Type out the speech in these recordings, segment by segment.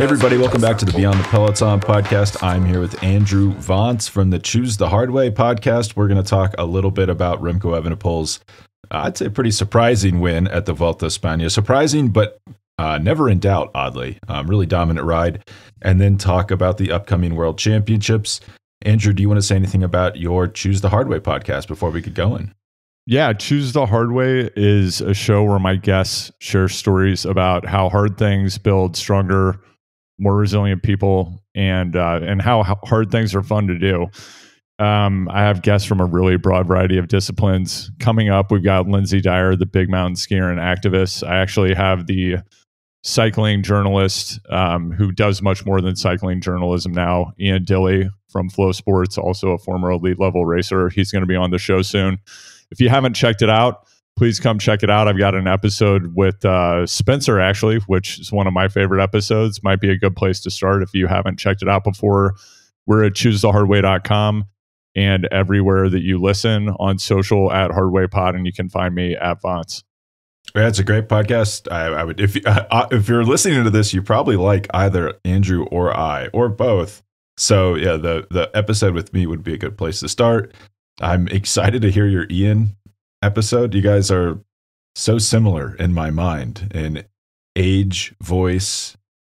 Hey everybody, welcome back to the Beyond the Peloton podcast. I'm here with Andrew Vontz from the Choose the Hard Way podcast. We're going to talk a little bit about Remco Evenepoel's, I'd say, pretty surprising win at the Vuelta España. Surprising, but uh, never in doubt, oddly. Um, really dominant ride. And then talk about the upcoming World Championships. Andrew, do you want to say anything about your Choose the Hard Way podcast before we get going? Yeah, Choose the Hard Way is a show where my guests share stories about how hard things build stronger, more resilient people, and uh, and how hard things are fun to do. Um, I have guests from a really broad variety of disciplines. Coming up, we've got Lynsey Dyer, the big mountain skier and activist. I actually have the cycling journalist um, who does much more than cycling journalism now, Ian Dille from FloSports, also a former elite level racer. He's going to be on the show soon. If you haven't checked it out, please come check it out. I've got an episode with uh, Spencer, actually, which is one of my favorite episodes. Might be a good place to start if you haven't checked it out before. We're at choosethehardway.com and everywhere that you listen on social at Hardway Pod, and you can find me at Vontz. Yeah, it's a great podcast. I, I would if uh, uh, if you're listening to this, you probably like either Andrew or I or both. So yeah, the the episode with me would be a good place to start. I'm excited to hear your Ian episode. You guys are so similar in my mind in age, voice,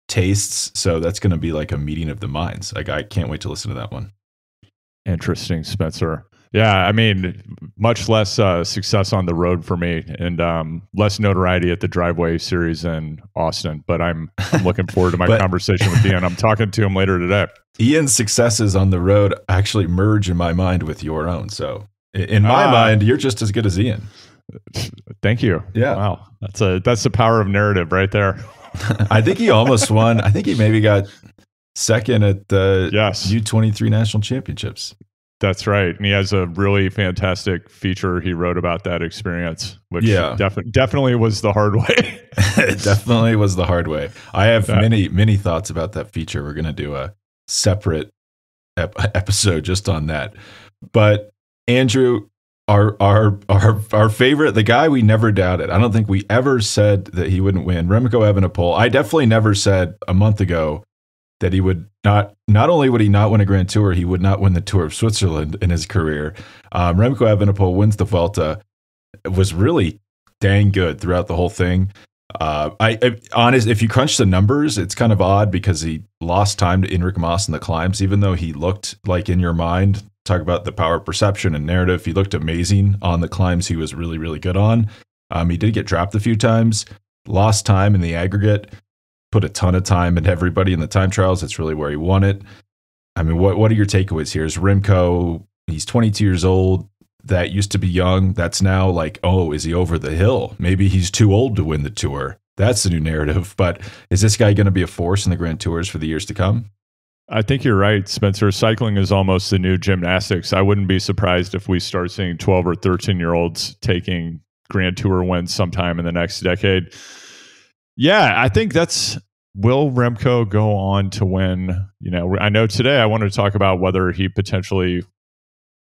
tastes. So that's going to be like a meeting of the minds. Like I can't wait to listen to that one. Interesting, Spencer. Yeah, I mean, much less uh, success on the road for me, and um, less notoriety at the driveway series in Austin. But I'm, I'm looking forward to my but, conversation with Ian. I'm talking to him later today. Ian's successes on the road actually merge in my mind with your own. So in my uh, mind, you're just as good as Ian. Thank you. Yeah. Wow. That's a that's the power of narrative right there. I think he almost won. I think he maybe got second at the yes. U23 national championships. That's right. And he has a really fantastic feature he wrote about that experience, which yeah. Def- definitely was the hard way. it definitely was the hard way. I have that. many, many thoughts about that feature. We're going to do a separate ep- episode just on that. But Andrew, our our our our favorite, the guy we never doubted. I don't think we ever said that he wouldn't win. Remco Evenepoel. I definitely never said a month ago that he would not. Not only would he not win a Grand Tour, he would not win the Tour of Switzerland in his career. Um, Remco Evenepoel wins the Vuelta. It was really dang good throughout the whole thing. Uh, I, I honest, if you crunch the numbers, it's kind of odd because he lost time to Enric Mas in the climbs, even though he looked like in your mind. Talk about the power of perception and narrative. He looked amazing on the climbs. He was really, really good on. Um, he did get dropped a few times, lost time in the aggregate, put a ton of time into everybody in the time trials. That's really where he won it. I mean, what what are your takeaways here? Is Remco? He's 22 years old that used to be young that's now like oh is he over the hill maybe he's too old to win the tour that's the new narrative but is this guy going to be a force in the grand tours for the years to come i think you're right spencer cycling is almost the new gymnastics i wouldn't be surprised if we start seeing 12 or 13 year olds taking grand tour wins sometime in the next decade yeah i think that's will remco go on to win you know i know today i want to talk about whether he potentially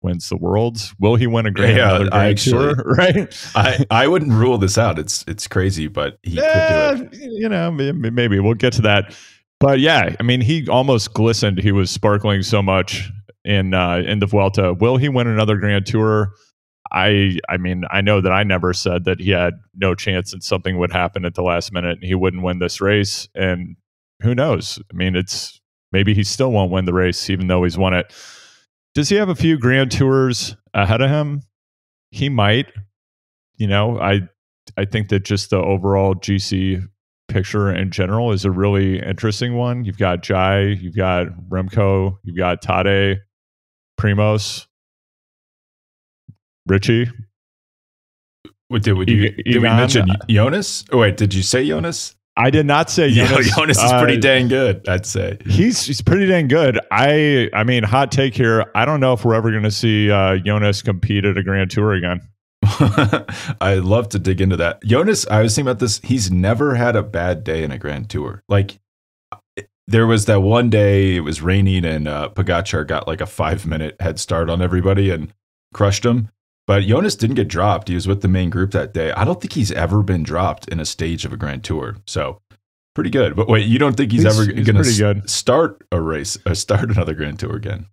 wins the worlds. Will he win a grand, yeah, grand I actually, tour? Right? I, I wouldn't rule this out. It's it's crazy, but he yeah, could do it. You know, maybe we'll get to that. But yeah, I mean, he almost glistened. He was sparkling so much in uh, in the Vuelta. Will he win another Grand Tour? I I mean, I know that I never said that he had no chance that something would happen at the last minute and he wouldn't win this race. And who knows? I mean, it's maybe he still won't win the race, even though he's won it does he have a few grand tours ahead of him? He might. You know, I I think that just the overall GC picture in general is a really interesting one. You've got Jai, you've got Remco, you've got Tadej, Primoz, Richie. What did, you, did we mention Jonas? Oh, wait, did you say Jonas? I did not say Jonas. Jonas is pretty uh, dang good. I'd say he's he's pretty dang good. I I mean, hot take here. I don't know if we're ever going to see uh, Jonas compete at a Grand Tour again. I'd love to dig into that. Jonas, I was thinking about this. He's never had a bad day in a Grand Tour. Like there was that one day it was raining and uh, Pogacar got like a five minute head start on everybody and crushed him. But Jonas didn't get dropped. He was with the main group that day. I don't think he's ever been dropped in a stage of a Grand Tour. So pretty good. But wait, you don't think he's, He's- ever going to start a race, or start another Grand Tour again?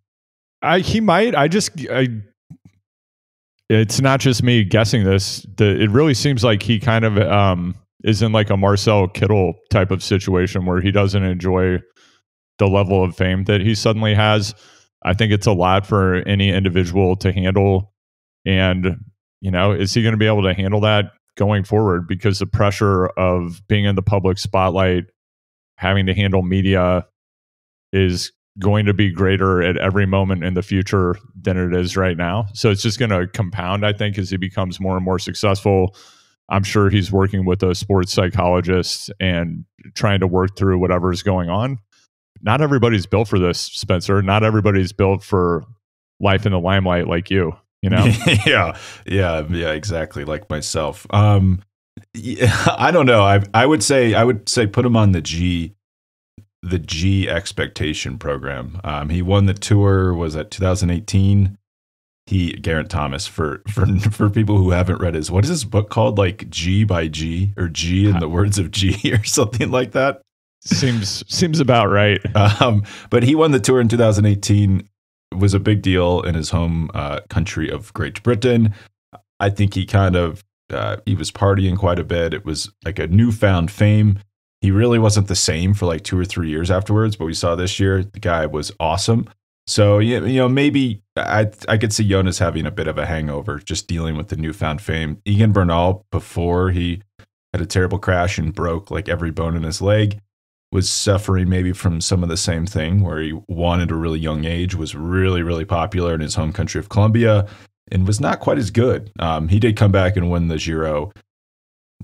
I he might. I just I. It's not just me guessing this. The it really seems like he kind of um is in like a Marcel Kittel type of situation where he doesn't enjoy the level of fame that he suddenly has. I think it's a lot for any individual to handle, and you know, is he going to be able to handle that going forward? Because the pressure of being in the public spotlight, having to handle media, is going to be greater at every moment in the future than it is right now. So it's just going to compound, I think, as he becomes more and more successful. I'm sure he's working with a sports psychologist and trying to work through whatever is going on. Not everybody's built for this, Spencer. Not everybody's built for life in the limelight like you. You know, yeah, yeah, yeah, exactly. Like myself. Um, yeah, I don't know. I I would say I would say put him on the G, the G expectation program. Um, he won the tour. Was that 2018? He Geraint Thomas for for for people who haven't read his what is his book called like G by G or G in the words of G or something like that. seems seems about right. Um, but he won the tour in 2018. It was a big deal in his home uh, country of Great Britain. I think he kind of uh, he was partying quite a bit. It was like a newfound fame. He really wasn't the same for like two or three years afterwards, but we saw this year the guy was awesome. So you know maybe I I could see Jonas having a bit of a hangover just dealing with the newfound fame. Egan Bernal before he had a terrible crash and broke like every bone in his leg was suffering maybe from some of the same thing where he won at a really young age, was really, really popular in his home country of Colombia, and was not quite as good. Um, he did come back and win the Giro.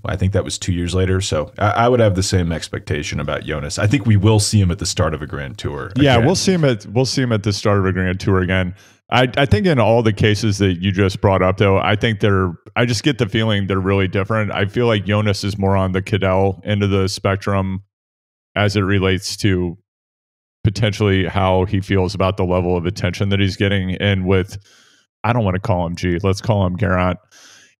I think that was two years later. So I, I would have the same expectation about Jonas. I think we will see him at the start of a Grand Tour. Yeah, we'll see him at we'll see him at the start of a Grand Tour again. I, I think in all the cases that you just brought up, though, I think they're. I just get the feeling they're really different. I feel like Jonas is more on the Kittel end of the spectrum, as it relates to potentially how he feels about the level of attention that he's getting. And with, I don't want to call him G. Let's call him Geraint.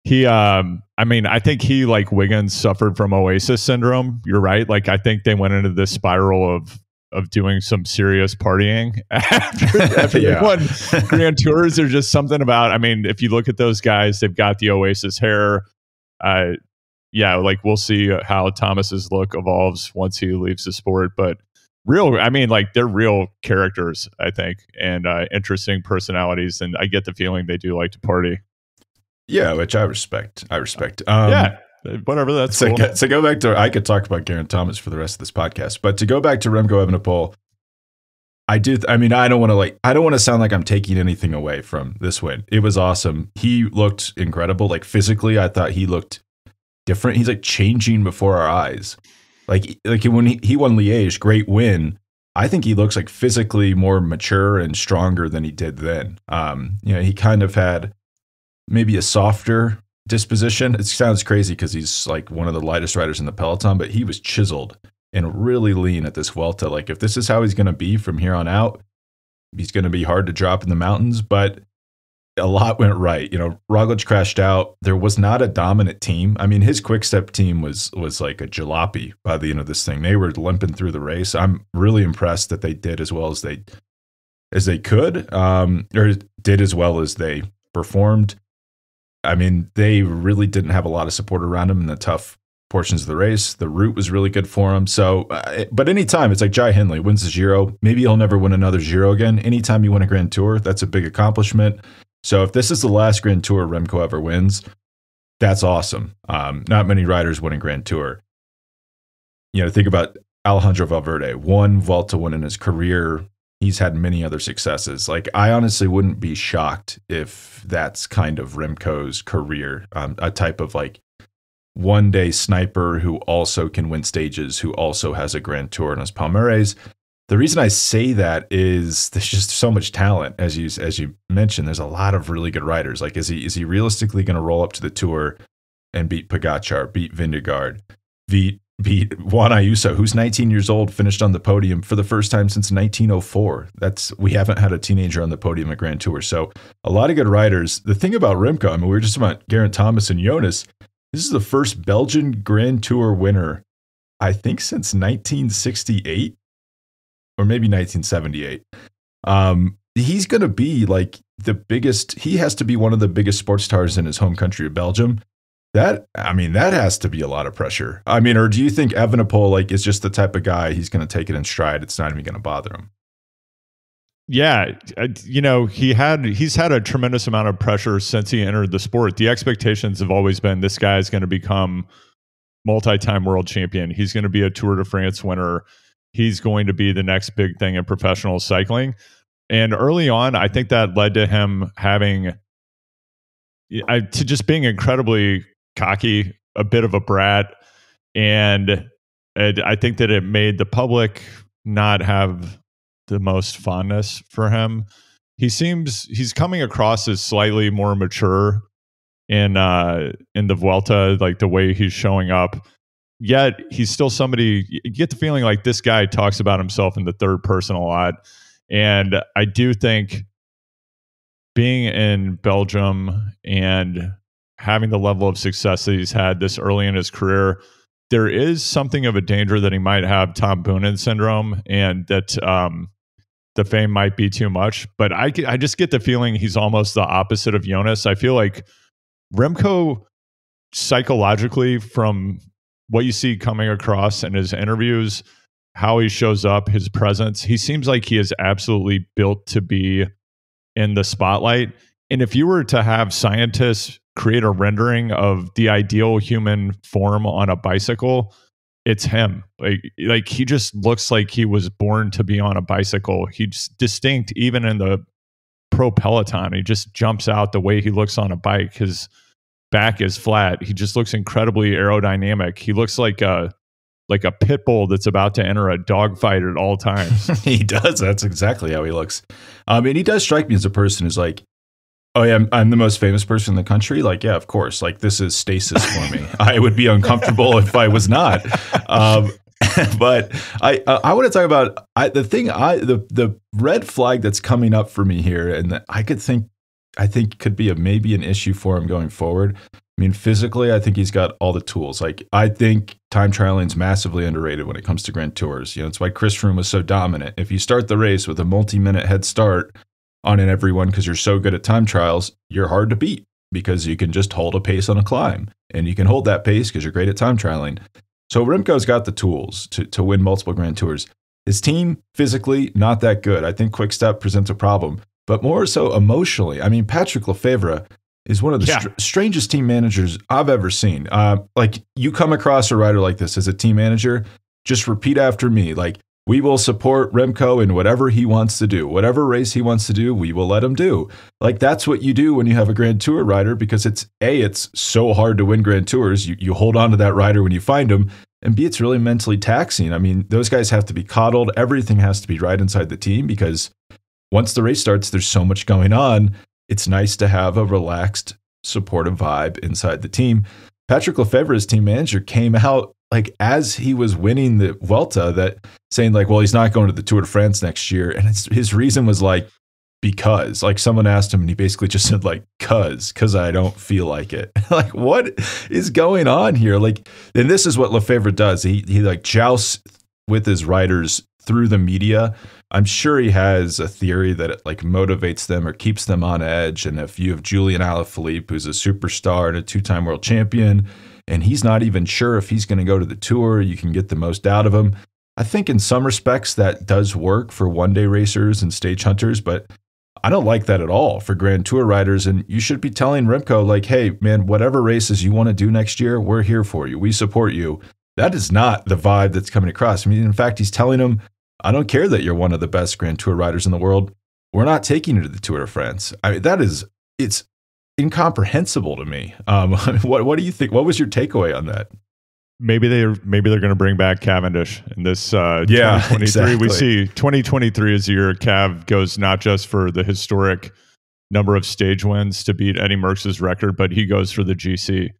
He, um, I mean, I think he like Wiggins suffered from Oasis syndrome. You're right. Like I think they went into this spiral of of doing some serious partying after, after Yeah. they won Grand Tours. There's just something about. I mean, if you look at those guys, they've got the Oasis hair. Uh, yeah, like we'll see how Thomas's look evolves once he leaves the sport. But real, I mean, like they're real characters, I think, and uh, interesting personalities. And I get the feeling they do like to party. Yeah, which I respect. I respect. Um, yeah, whatever. That's so, cool. go- so go back to I could talk about Geraint Thomas for the rest of this podcast, but to go back to Remco Evenepoel, I do. I mean, I don't want to like. I don't want to sound like I'm taking anything away from this win. It was awesome. He looked incredible. Like physically, I thought he looked different. He's like changing before our eyes. Like like when he, he won Liège, great win. I think he looks like physically more mature and stronger than he did then. Um, you know, he kind of had maybe a softer disposition. It sounds crazy because he's like one of the lightest riders in the peloton, but he was chiseled and really lean at this Vuelta. Like if this is how he's going to be from here on out, he's going to be hard to drop in the mountains. But a lot went right. You know, Roglic crashed out. There was not a dominant team. I mean, his quick step team was was like a jalopy by the end of this thing. They were limping through the race. I'm really impressed that they did as well as they as they could, um, or did as well as they performed. I mean, they really didn't have a lot of support around him in the tough portions of the race. The route was really good for him. So, uh, but anytime it's like Jai Hindley wins the Giro, maybe he'll never win another Giro again. Anytime you win a Grand Tour, that's a big accomplishment. So, if this is the last Grand Tour Remco ever wins, that's awesome. Um, not many riders win a Grand Tour. You know, think about Alejandro Valverde, one Vuelta win in his career. He's had many other successes. Like, I honestly wouldn't be shocked if that's kind of Remco's career, um, a type of like one day sniper who also can win stages, who also has a Grand Tour in his Palmares. The reason I say that is there's just so much talent, as you as you mentioned. There's a lot of really good riders. Like, is he is he realistically going to roll up to the tour and beat Pogacar, beat Vingegaard, beat beat Juan Ayuso, who's 19 years old, finished on the podium for the first time since 1904. That's we haven't had a teenager on the podium at Grand Tour. So a lot of good riders. The thing about Remco, I mean, we were just about Geraint Thomas and Jonas. This is the first Belgian Grand Tour winner. I think since 1968 or maybe 1978. Um, he's going to be like the biggest. He has to be one of the biggest sports stars in his home country of Belgium. That I mean, that has to be a lot of pressure. I mean, or do you think Evenepoel like is just the type of guy he's going to take it in stride? It's not even going to bother him. Yeah, you know, he had he's had a tremendous amount of pressure since he entered the sport. The expectations have always been this guy is going to become multi-time world champion. He's going to be a Tour de France winner. He's going to be the next big thing in professional cycling. And early on, I think that led to him having I, to just being incredibly cocky, a bit of a brat, and I think that it made the public not have the most fondness for him. He seems he's coming across as slightly more mature in uh in the Vuelta, like the way he's showing up. Yet he's still somebody you get the feeling like this guy talks about himself in the third person a lot. And I do think being in Belgium and having the level of success that he's had this early in his career, there is something of a danger that he might have Tom Boonen syndrome and that um, the fame might be too much. But I, I just get the feeling he's almost the opposite of Jonas. I feel like Remco psychologically from what you see coming across in his interviews, how he shows up, his presence, he seems like he is absolutely built to be in the spotlight. And if you were to have scientists create a rendering of the ideal human form on a bicycle, it's him. Like like he just looks like he was born to be on a bicycle. He's distinct even in the pro peloton. He just jumps out the way he looks on a bike. His back is flat. He just looks incredibly aerodynamic. He looks like a like a pit bull that's about to enter a dogfight at all times. he does. That's exactly how he looks. Um, I mean, he does strike me as a person who's like, oh yeah, I'm, I'm, the most famous person in the country. Like, yeah, of course. Like, this is stasis for me. I would be uncomfortable if I was not. Um, but I uh, I want to talk about I, the thing I the the red flag that's coming up for me here, and that I could think I think could be a maybe an issue for him going forward. I mean, physically, I think he's got all the tools. Like, I think time trialing is massively underrated when it comes to Grand Tours. You know, it's why Chris Froome was so dominant. If you start the race with a multi-minute head start on an everyone because you're so good at time trials, you're hard to beat because you can just hold a pace on a climb, and you can hold that pace because you're great at time trialing. So Remco's got the tools to to win multiple Grand Tours. His team physically not that good. I think Quick Step presents a problem, but more so emotionally. I mean, Patrick Lefevere is one of the yeah. str- strangest team managers I've ever seen. Uh, like you come across a rider like this as a team manager, just repeat after me. Like we will support Remco in whatever he wants to do, whatever race he wants to do, we will let him do. Like that's what you do when you have a Grand Tour rider because it's a it's so hard to win Grand Tours. You you hold on to that rider when you find him, and b it's really mentally taxing. I mean, those guys have to be coddled. Everything has to be right inside the team because once the race starts, there's so much going on it's nice to have a relaxed, supportive vibe inside the team. Patrick Lefevere's team manager came out like as he was winning the Vuelta that saying like, well, he's not going to the Tour de France next year, and his reason was like because like someone asked him and he basically just said like cuz cuz I don't feel like it. like what is going on here? Like and this is what Lefevere does. He he like jousts with his riders through the media I'm sure he has a theory that it like motivates them or keeps them on edge. And if you have Julian Alaphilippe, who's a superstar and a two-time world champion, and he's not even sure if he's going to go to the tour, you can get the most out of him. I think in some respects that does work for one-day racers and stage hunters, but I don't like that at all for Grand Tour riders. And you should be telling Remco, like, hey, man, whatever races you want to do next year, we're here for you. We support you. That is not the vibe that's coming across. I mean, in fact, he's telling him I don't care that you're one of the best Grand Tour riders in the world. We're not taking you to the Tour de France. I mean, that is, it's incomprehensible to me. Um, what, what do you think? What was your takeaway on that? Maybe they're maybe they're going to bring back Cavendish in this uh, yeah 2023. Exactly. We see 2023 is the year Cav goes not just for the historic number of stage wins to beat Eddie Merckx's record, but he goes for the GC.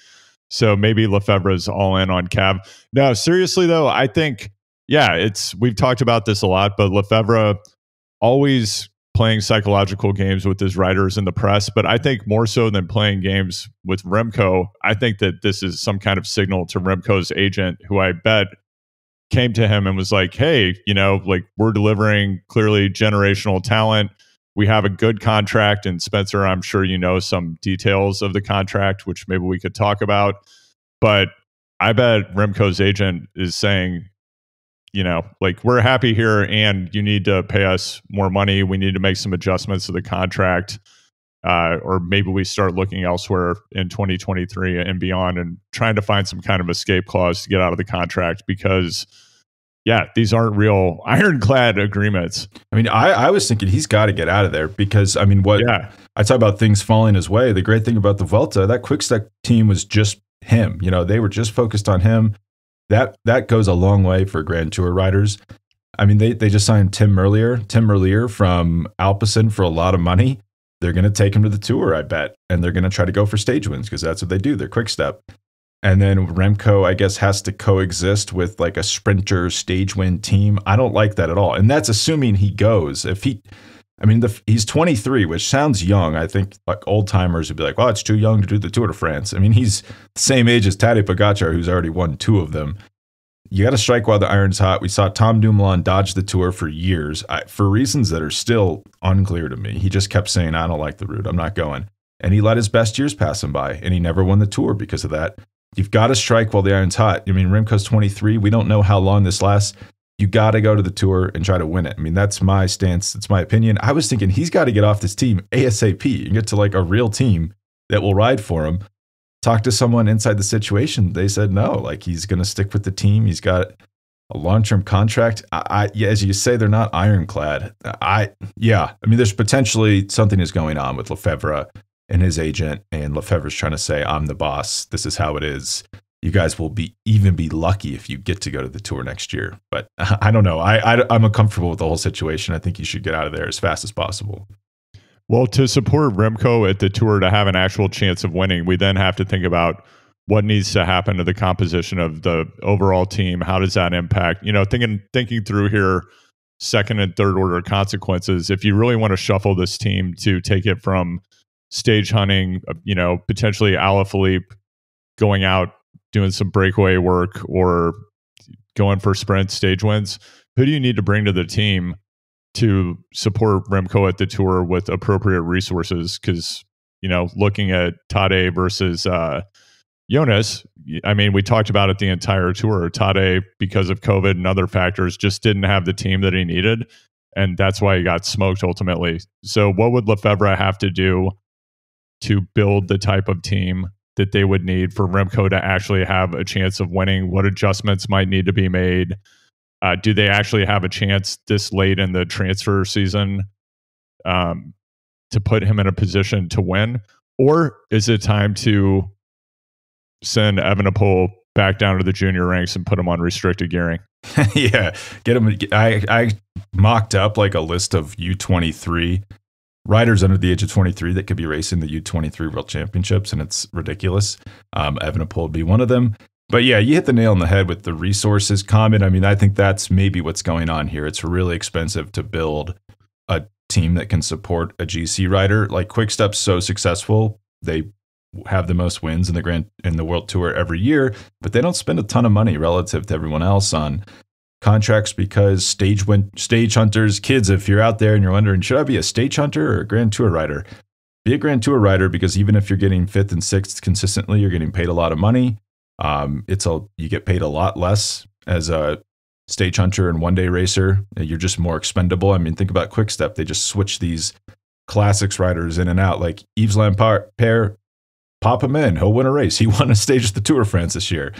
So maybe Lefevere is all in on Cav. No, seriously though, I think yeah, it's we've talked about this a lot, but Lefevere always playing psychological games with his writers in the press. But I think more so than playing games with Remco, I think that this is some kind of signal to Remco's agent, who I bet came to him and was like, "Hey, you know, like we're delivering clearly generational talent. We have a good contract." And Spencer, I'm sure you know some details of the contract, which maybe we could talk about. But I bet Remco's agent is saying, you know, like we're happy here, and you need to pay us more money. We need to make some adjustments to the contract. Uh, or maybe we start looking elsewhere in 2023 and beyond and trying to find some kind of escape clause to get out of the contract because yeah these aren't real ironclad agreements i mean i, I was thinking he's got to get out of there because i mean what yeah. i talk about things falling his way the great thing about the Vuelta that quickstep team was just him you know they were just focused on him that that goes a long way for grand tour riders i mean they, they just signed tim merlier tim merlier from alpecin for a lot of money they're going to take him to the tour, I bet, and they're going to try to go for stage wins because that's what they do. They're quick step. And then Remco, I guess, has to coexist with like a sprinter stage win team. I don't like that at all. And that's assuming he goes. If he, I mean, the, he's 23, which sounds young. I think like old timers would be like, well, it's too young to do the Tour de France. I mean, he's the same age as Tadej Pogacar, who's already won two of them you got to strike while the iron's hot. We saw Tom Dumoulin dodge the tour for years I, for reasons that are still unclear to me. He just kept saying, I don't like the route. I'm not going. And he let his best years pass him by, and he never won the tour because of that. You've got to strike while the iron's hot. I mean, Remco's 23. We don't know how long this lasts. You got to go to the tour and try to win it. I mean, that's my stance. That's my opinion. I was thinking he's got to get off this team ASAP and get to like a real team that will ride for him Talk to someone inside the situation. They said no, like he's going to stick with the team. He's got a long-term contract. I, I as you say, they're not ironclad. I yeah, I mean, there's potentially something is going on with Lefevere and his agent, and Lefevere's trying to say, "I'm the boss. This is how it is." You guys will be even be lucky if you get to go to the tour next year. But I don't know. I, I I'm uncomfortable with the whole situation. I think you should get out of there as fast as possible. Well, to support Remco at the tour to have an actual chance of winning, we then have to think about what needs to happen to the composition of the overall team. How does that impact? You know, thinking thinking through here, second and third order consequences. If you really want to shuffle this team to take it from stage hunting, uh, you know, potentially Alaphilippe going out doing some breakaway work or going for sprint stage wins, who do you need to bring to the team to support Remco at the tour with appropriate resources because you know looking at Tadej versus uh, Jonas, I mean we talked about it the entire tour. Tadej because of COVID and other factors just didn't have the team that he needed, and that's why he got smoked ultimately. So what would Lefevere have to do to build the type of team that they would need for Remco to actually have a chance of winning? What adjustments might need to be made? Uh, do they actually have a chance this late in the transfer season um, to put him in a position to win? Or is it time to send Evenepoel back down to the junior ranks and put him on restricted gearing? yeah, get him. I, I mocked up like a list of U23 riders under the age of 23 that could be racing the U23 World Championships, and it's ridiculous. Um, Evenepoel would be one of them. But yeah, you hit the nail on the head with the resources comment. I mean, I think that's maybe what's going on here. It's really expensive to build a team that can support a GC rider. Like Quickstep's so successful, they have the most wins in the Grand in the World Tour every year, but they don't spend a ton of money relative to everyone else on contracts because stage win, stage hunters, kids, if you're out there and you're wondering, should I be a stage hunter or a Grand Tour rider? Be a Grand Tour rider because even if you're getting fifth and sixth consistently, you're getting paid a lot of money. Um, it's a you get paid a lot less as a stage hunter and one day racer. You're just more expendable. I mean, think about Quick Step. They just switch these classics riders in and out. Like Yves Pair, pop him in. He'll win a race. He won a stage at the Tour de France this year.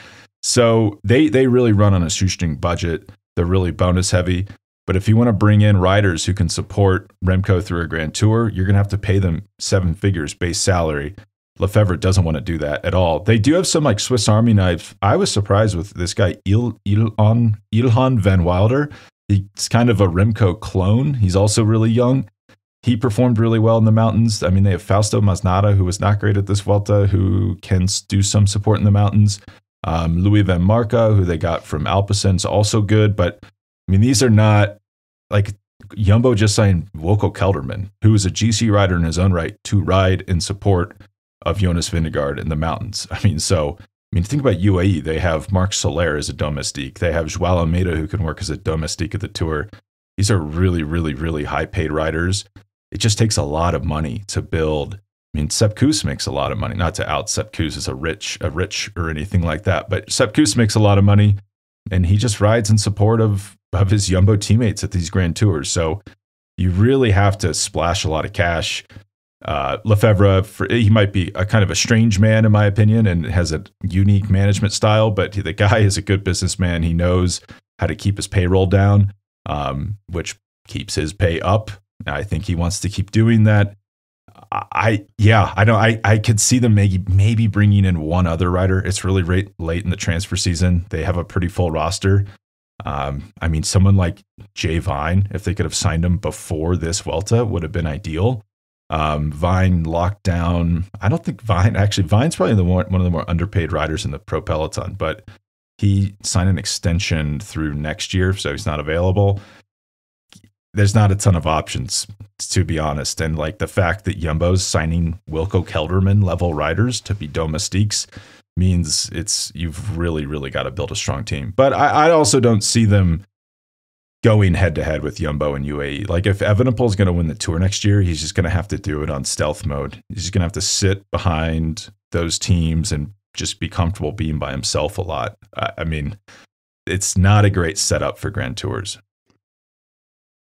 So they they really run on a shoestring budget. They're really bonus heavy. But if you want to bring in riders who can support Remco through a Grand Tour, you're going to have to pay them seven figures base salary Lefevere doesn't want to do that at all. They do have some like Swiss Army knife. I was surprised with this guy Il Ilan Ilan Van Wilder. He's kind of a Remco clone. He's also really young. He performed really well in the mountains. I mean, they have Fausto Masnada, who was not great at this Vuelta, who can do some support in the mountains. Um, Louis Van Marca, who they got from Alpecin, is also good. But I mean, these are not like Jumbo just signed Wilco Kelderman, who is a GC rider in his own right, to ride in support of Jonas Vingegaard in the mountains. I mean, so I mean, think about UAE. They have Marc Soler as a domestique. They have Joao Almeida who can work as a domestique at the tour. These are really, really, really high paid riders. It just takes a lot of money to build. I mean, Sepp Kuss makes a lot of money. Not to out Sepp Kuss as a rich, a rich or anything like that, but Sepp Kuss makes a lot of money, and he just rides in support of of his Jumbo teammates at these Grand Tours. So you really have to splash a lot of cash. Uh, Lefevere, for, he might be a kind of a strange man in my opinion, and has a unique management style. But the guy is a good businessman. He knows how to keep his payroll down, um, which keeps his pay up. I think he wants to keep doing that. I yeah, I don't. I I could see them maybe maybe bringing in one other rider. It's really late late in the transfer season. They have a pretty full roster. Um, I mean, someone like Jay Vine, if they could have signed him before this Vuelta, would have been ideal. Um, Vine locked down. I don't think Vine actually. Vine's probably the one, one of the more underpaid riders in the pro peloton, but he signed an extension through next year, so he's not available there's not a ton of options to be honest and like the fact that Yumbo's signing Wilco Kelderman level riders to be domestiques means it's you've really really got to build a strong team. But I, I also don't see them going head to head with Yumbo and UAE like if Evenepoel is going to win the tour next year he's just going to have to do it on stealth mode. He's just going to have to sit behind those teams and just be comfortable being by himself a lot. I, I mean it's not a great setup for grand tours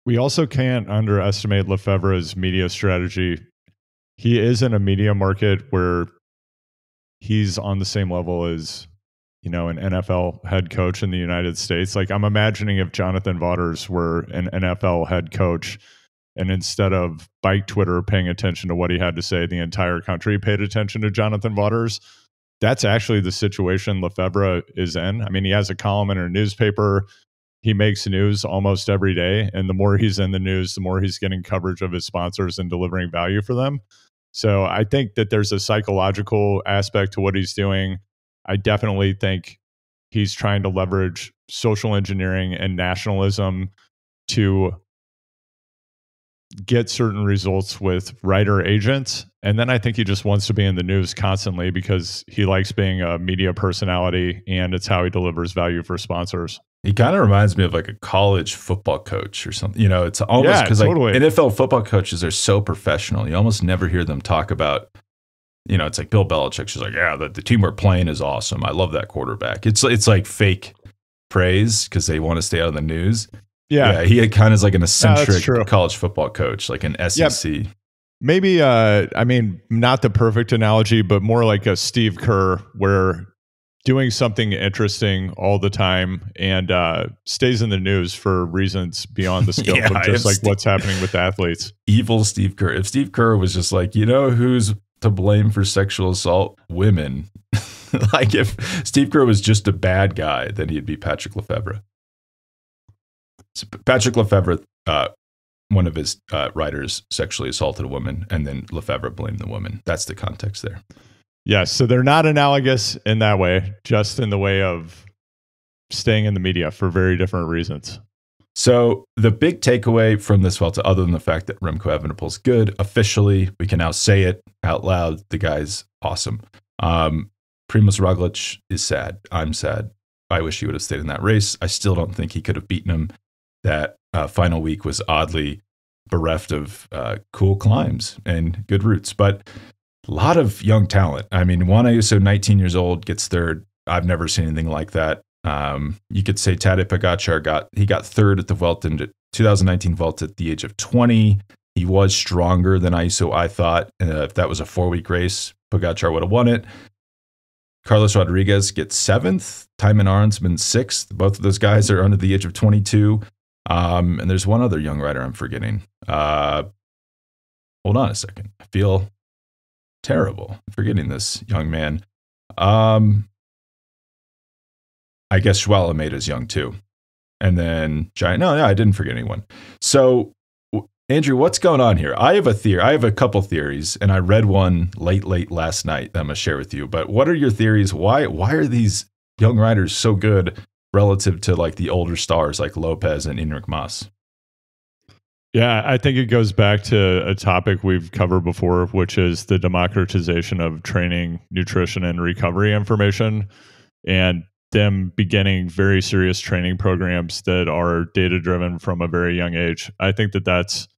we also can't underestimate Lefevere's media strategy. He is in a media market where he's on the same level as you know an NFL head coach in the United States. Like I'm imagining if Jonathan Vaughters were an NFL head coach and instead of bike Twitter paying attention to what he had to say, the entire country paid attention to Jonathan Vaughters. That's actually the situation Lefevere is in. I mean, he has a column in a newspaper he makes news almost every day. And the more he's in the news, the more he's getting coverage of his sponsors and delivering value for them. So I think that there's a psychological aspect to what he's doing. I definitely think he's trying to leverage social engineering and nationalism to get certain results with writer agents. And then I think he just wants to be in the news constantly because he likes being a media personality and it's how he delivers value for sponsors. He kind of reminds me of like a college football coach or something. You know, it's almost because yeah, totally. like NFL football coaches are so professional. You almost never hear them talk about, you know, it's like Bill Belichick. She's like, yeah, the, the team we're playing is awesome. I love that quarterback. It's it's like fake praise because they want to stay out of the news. Yeah, yeah he kind of is like an eccentric no, college football coach, like an SEC. Yep. Maybe, uh, I mean, not the perfect analogy, but more like a Steve Kerr, where doing something interesting all the time and uh, stays in the news for reasons beyond the scope yeah, of just like Steve, what's happening with athletes. Evil Steve Kerr. If Steve Kerr was just like, you know, who's to blame for sexual assault? Women. like if Steve Kerr was just a bad guy, then he'd be Patrick Lefevere. So Patrick Lefevere, uh, one of his uh, writers, sexually assaulted a woman, and then Lefevere blamed the woman. That's the context there. Yes, so they're not analogous in that way, just in the way of staying in the media for very different reasons. So the big takeaway from this Vuelta, other than the fact that Remco Evenepoel is good, officially we can now say it out loud. The guy's awesome. Um, Primoz Roglic is sad. I'm sad. I wish he would have stayed in that race. I still don't think he could have beaten him. That uh, final week was oddly bereft of uh, cool climbs and good routes. But a lot of young talent. I mean, Juan Ayuso, 19 years old, gets third. I've never seen anything like that. Um, you could say Tadej Pogacar got he got third at the Vuelta in 2019 Vuelta at the age of 20. He was stronger than Ayuso, I thought. Uh, if that was a four week race, Pogacar would have won it. Carlos Rodriguez gets seventh. Thymen Arensman sixth. Both of those guys are under the age of 22. Um, and there's one other young writer I'm forgetting. Uh, hold on a second. I feel terrible. Forgetting this young man. Um, I guess Joao Almeida is young too. And then Giant. No, no, I didn't forget anyone. So, Andrew, what's going on here? I have a theory. I have a couple theories, and I read one late, late last night that I'm gonna share with you. But what are your theories? Why, why are these young writers so good relative to like the older stars like Lopez and Enric Mas? Yeah, I think it goes back to a topic we've covered before, which is the democratization of training, nutrition, and recovery information, and them beginning very serious training programs that are data driven from a very young age. I think that that's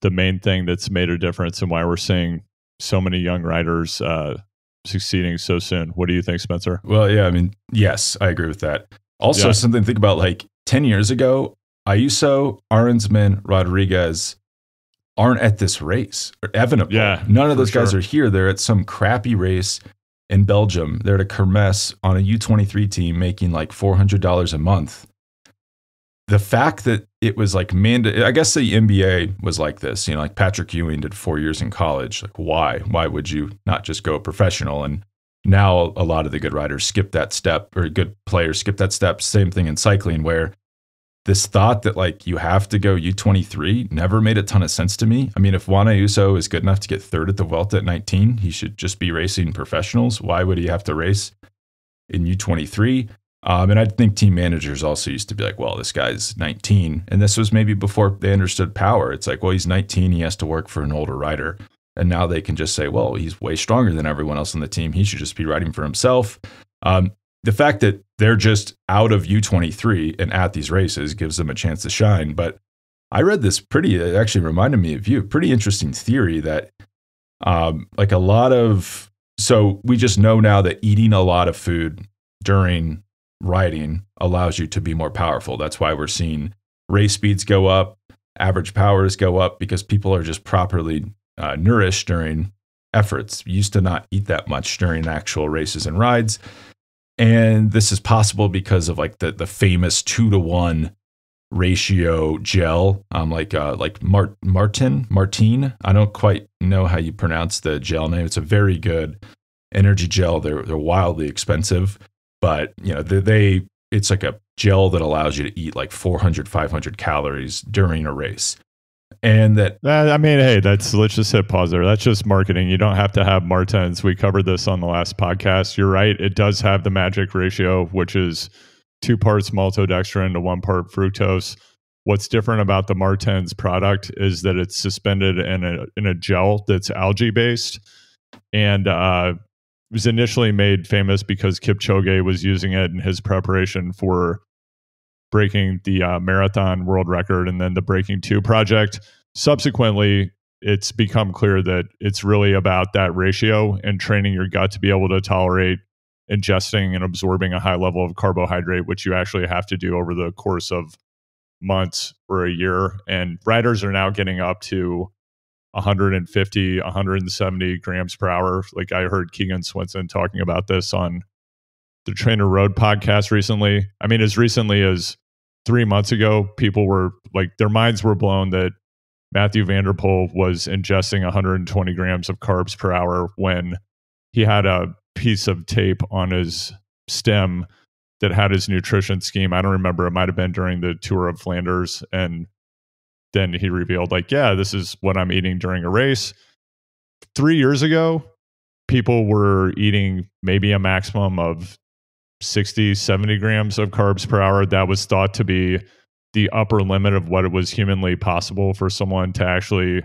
the main thing that's made a difference and why we're seeing so many young riders uh, succeeding so soon. What do you think, Spencer? Well, yeah, I mean, yes, I agree with that. Also, yeah. something to think about like 10 years ago, Ayuso, Arensman, Rodriguez aren't at this race. Or Evenepoel. Yeah, None of those guys sure. are here. They're at some crappy race in Belgium. They're at a Kermesse on a U23 team making like $400 a month. The fact that it was like mandated, I guess the NBA was like this, you know, like Patrick Ewing did four years in college. Like, why? Why would you not just go professional? And now a lot of the good riders skip that step, or good players skip that step. Same thing in cycling, where this thought that like you have to go U23 never made a ton of sense to me. I mean, if Juan Ayuso is good enough to get third at the Vuelta at 19, he should just be racing professionals. Why would he have to race in U23? Um, and I think team managers also used to be like, well, this guy's 19. And this was maybe before they understood power. It's like, well, he's 19. He has to work for an older rider. And now they can just say, well, he's way stronger than everyone else on the team. He should just be riding for himself. Um, the fact that they're just out of U23 and at these races gives them a chance to shine. But I read this pretty, it actually reminded me of you, pretty interesting theory that, um, like a lot of, so we just know now that eating a lot of food during riding allows you to be more powerful. That's why we're seeing race speeds go up, average powers go up because people are just properly uh, nourished during efforts. We used to not eat that much during actual races and rides. And this is possible because of like the the famous two to one ratio gel. Um like uh like Mart- martin martine i don't quite know how you pronounce the gel name. It's a very good energy gel. They're they're wildly expensive but you know they, they it's like a gel that allows you to eat like 400 500 calories during a race and that I mean, hey, that's let's just hit pause there. That's just marketing. You don't have to have Martens. We covered this on the last podcast. You're right. It does have the magic ratio, which is two parts maltodextrin to one part fructose. What's different about the Martens product is that it's suspended in a in a gel that's algae based, and uh, was initially made famous because Kipchoge was using it in his preparation for breaking the uh, marathon world record and then the Breaking Two project. Subsequently, it's become clear that it's really about that ratio and training your gut to be able to tolerate ingesting and absorbing a high level of carbohydrate, which you actually have to do over the course of months or a year. And riders are now getting up to 150, 170 grams per hour. Like I heard Keegan Swenson talking about this on the Trainer Road podcast recently. I mean, as recently as three months ago, people were like, their minds were blown that Mathieu van der Poel was ingesting 120 grams of carbs per hour when he had a piece of tape on his stem that had his nutrition scheme. I don't remember. It might have been during the tour of Flanders. And then he revealed, like, yeah, this is what I'm eating during a race. Three years ago, people were eating maybe a maximum of 60, 70 grams of carbs per hour. That was thought to be the upper limit of what it was humanly possible for someone to actually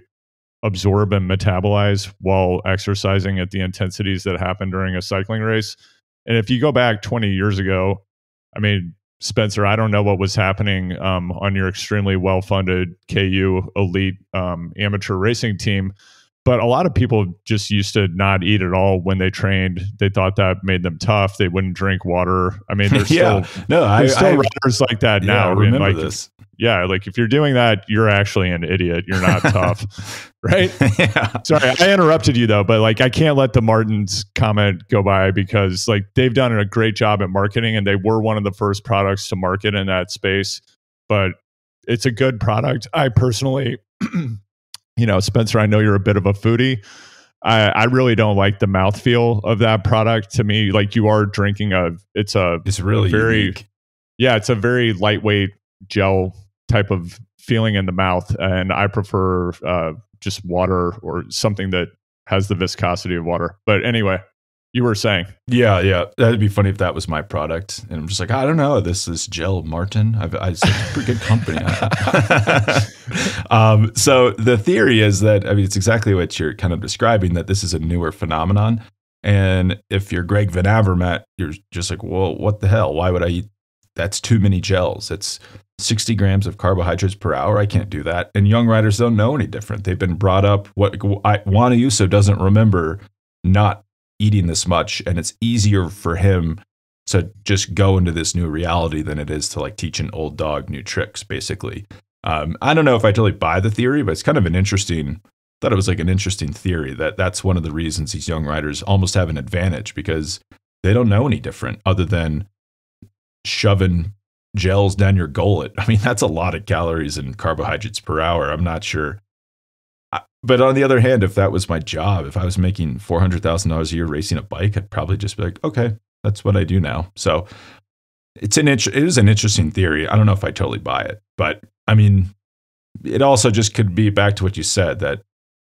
absorb and metabolize while exercising at the intensities that happen during a cycling race. And if you go back 20 years ago, I mean, Spencer, I don't know what was happening um, on your extremely well funded KU elite um, amateur racing team but a lot of people just used to not eat at all when they trained. They thought that made them tough. They wouldn't drink water. I mean, there's yeah. still no, there's I, still I, riders like that yeah, now. I remember like, this. Yeah, like if you're doing that, you're actually an idiot. You're not tough, right? yeah. Sorry, I interrupted you though, but like I can't let the Martins comment go by because like they've done a great job at marketing and they were one of the first products to market in that space. But it's a good product. I personally you know, Spencer, I know you're a bit of a foodie. I, I really don't like the mouthfeel of that product. To me, like you are drinking a, it's a, it's really very, unique. yeah, it's a very lightweight gel type of feeling in the mouth, and I prefer uh, just water or something that has the viscosity of water. But anyway, you were saying. Yeah, yeah. That'd be funny if that was my product. And I'm just like, I don't know. This is Gel Martin. I've, I, it's a pretty good company. um, so the theory is that, I mean, it's exactly what you're kind of describing that this is a newer phenomenon. And if you're Greg Van Avermaet, you're just like, well, what the hell? Why would I eat? That's too many gels. It's 60 grams of carbohydrates per hour. I can't do that. And young riders don't know any different. They've been brought up. What I, Juan Ayuso doesn't remember not eating this much and it's easier for him to just go into this new reality than it is to like teach an old dog new tricks basically. Um, i don't know if i totally buy the theory but it's kind of an interesting thought it was like an interesting theory that that's one of the reasons these young riders almost have an advantage because they don't know any different other than shoving gels down your gullet. I mean that's a lot of calories and carbohydrates per hour. I'm not sure but on the other hand, if that was my job, if I was making four hundred thousand dollars a year racing a bike, I'd probably just be like, okay, that's what I do now. So it's an it is an interesting theory. I don't know if I totally buy it, but I mean, it also just could be back to what you said that